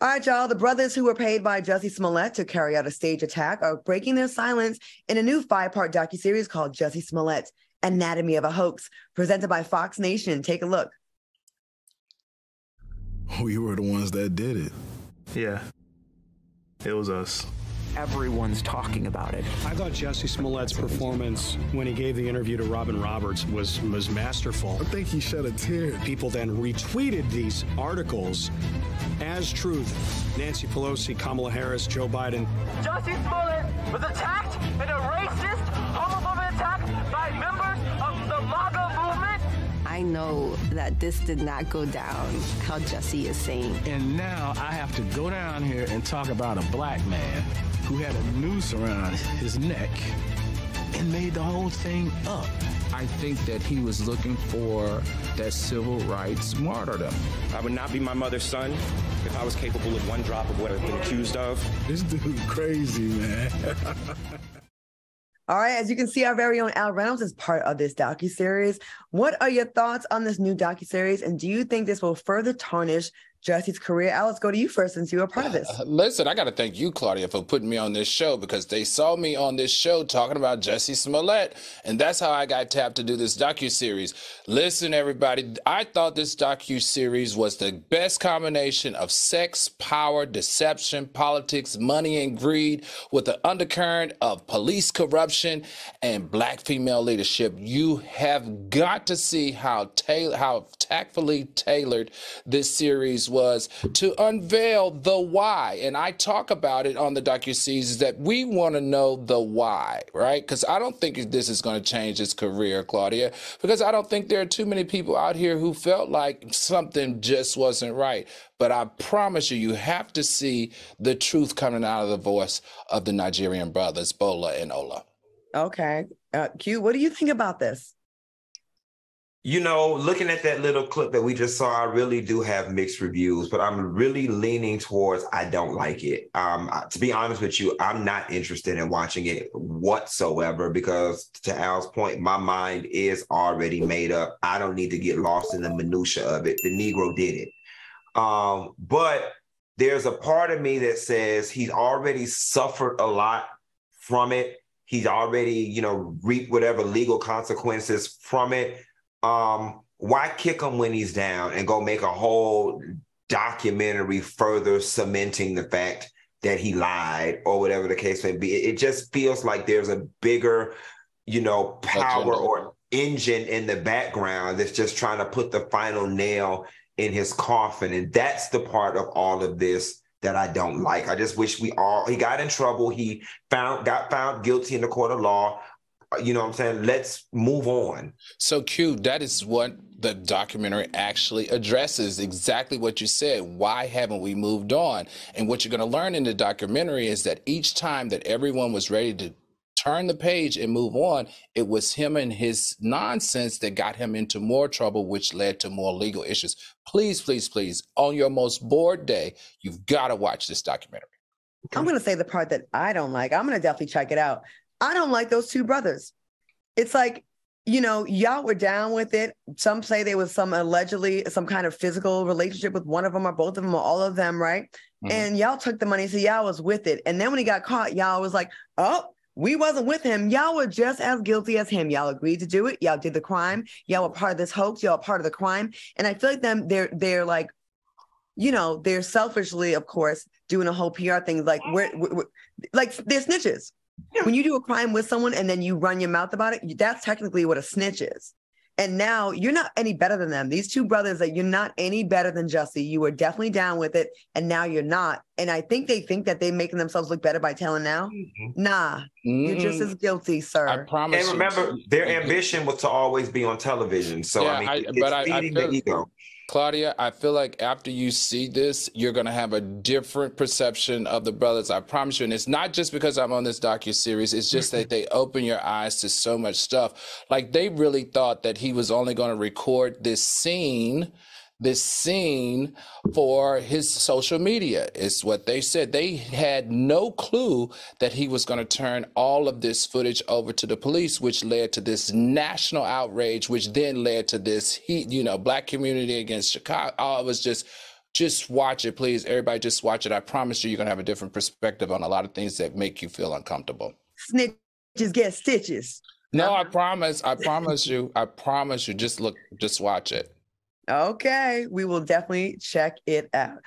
All right, y'all. The brothers who were paid by Jussie Smollett to carry out a stage attack are breaking their silence in a new five-part docuseries called Jussie Smollett: Anatomy of a Hoax, presented by Fox Nation. Take a look. We were the ones that did it. Yeah, it was us. Everyone's talking about it. I thought Jussie Smollett's performance when he gave the interview to Robin Roberts was was masterful. I think he shed a tear. People then retweeted these articles as truth. Nancy Pelosi, Kamala Harris, Joe Biden. Jussie Smollett was attacked in a racist, I know that this did not go down how Jussie is saying. And now I have to go down here and talk about a black man who had a noose around his neck and made the whole thing up. I think that he was looking for that civil rights martyrdom. I would not be my mother's son if I was capable of one drop of what I've been accused of. This dude crazy, man. All right, as you can see, our very own Al Reynolds is part of this docu series. What are your thoughts on this new docu series, and do you think this will further tarnish Jussie's career. Al, let's go to you first since you were part of this. Uh, listen, I got to thank you, Claudia, for putting me on this show because they saw me on this show talking about Jussie Smollett, and that's how I got tapped to do this docu series. Listen, everybody, I thought this docu series was the best combination of sex, power, deception, politics, money, and greed with the undercurrent of police corruption and black female leadership. You have got to see how ta- how tactfully tailored this series was to unveil the why. And I talk about it on the docu-series that we want to know the why, right? Because I don't think this is going to change his career, Claudia, because I don't think there are too many people out here who felt like something just wasn't right. But I promise you, you have to see the truth coming out of the voice of the Nigerian brothers, Bola and Ola. Okay. Uh, Q, what do you think about this? You know, looking at that little clip that we just saw, I really do have mixed reviews, but I'm really leaning towards I don't like it. Um, to be honest with you, I'm not interested in watching it whatsoever because, to Al's point, my mind is already made up. I don't need to get lost in the minutia of it. The Negro did it. Um, but there's a part of me that says he's already suffered a lot from it. He's already, you know, reaped whatever legal consequences from it um, why kick him when he's down and go make a whole documentary further cementing the fact that he lied or whatever the case may be? It just feels like there's a bigger, you know, power or engine in the background that's just trying to put the final nail in his coffin. And that's the part of all of this that I don't like. I just wish we all he got in trouble. He found got found guilty in the court of law you know what I'm saying? Let's move on. So, Q, that is what the documentary actually addresses exactly what you said. Why haven't we moved on? And what you're going to learn in the documentary is that each time that everyone was ready to turn the page and move on, it was him and his nonsense that got him into more trouble, which led to more legal issues. Please, please, please, on your most bored day, you've got to watch this documentary. I'm going to say the part that I don't like. I'm going to definitely check it out I don't like those two brothers. It's like, you know, y'all were down with it. Some say there was some allegedly some kind of physical relationship with one of them or both of them or all of them, right? Mm-hmm. And y'all took the money, so y'all was with it. And then when he got caught, y'all was like, oh, we wasn't with him. Y'all were just as guilty as him. Y'all agreed to do it. Y'all did the crime. Y'all were part of this hoax. Y'all part of the crime. And I feel like them, they're they're like, you know, they're selfishly, of course, doing a whole PR thing. Like we're, we're, we're like they're snitches. When you do a crime with someone and then you run your mouth about it, that's technically what a snitch is. And now you're not any better than them. These two brothers that you're not any better than Jussie. You were definitely down with it, and now you're not. And I think they think that they're making themselves look better by telling now. Mm-hmm. Nah, mm-hmm. you're just as guilty, sir. I promise. And remember, you. their ambition was to always be on television. So yeah, I mean, I, it's but I, I feel, the ego. Claudia, I feel like after you see this, you're going to have a different perception of the brothers. I promise you. And it's not just because I'm on this docu series. It's just that they open your eyes to so much stuff. Like they really thought that he was only going to record this scene this scene for his social media is what they said they had no clue that he was going to turn all of this footage over to the police which led to this national outrage which then led to this heat you know black community against chicago oh, it was just Just watch it, please. Everybody, just watch it. I promise you, you're gonna have a different perspective on a lot of things that make you feel uncomfortable. Snitches get stitches. No, um, I promise. I promise you. I promise you. Just look. Just watch it. Okay, we will definitely check it out.